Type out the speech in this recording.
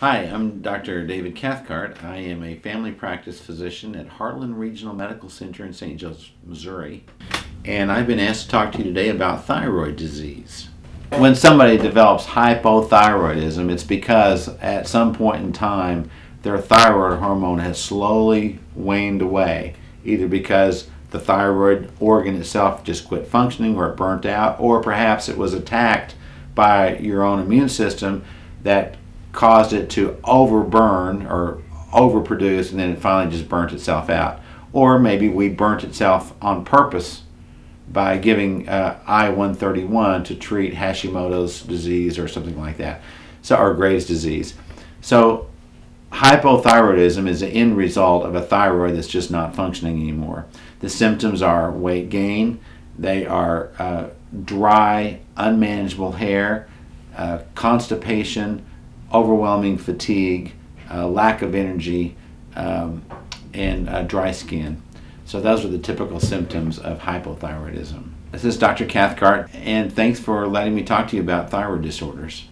Hi, I'm Dr. David Cathcart. I am a family practice physician at Heartland Regional Medical Center in St. Joseph, Missouri. And I've been asked to talk to you today about thyroid disease. When somebody develops hypothyroidism, it's because at some point in time their thyroid hormone has slowly waned away, either because the thyroid organ itself just quit functioning or it burnt out, or perhaps it was attacked by your own immune system that caused it to overburn or overproduce and then it finally just burnt itself out. Or maybe we burnt itself on purpose by giving uh, I-131 to treat Hashimoto's disease or something like that, so or Graves' disease. So hypothyroidism is the end result of a thyroid that's just not functioning anymore. The symptoms are weight gain, they are uh, dry, unmanageable hair, uh, constipation, overwhelming fatigue, uh, lack of energy, um, and uh, dry skin. So those are the typical symptoms of hypothyroidism. This is Dr. Cathcart, and thanks for letting me talk to you about thyroid disorders.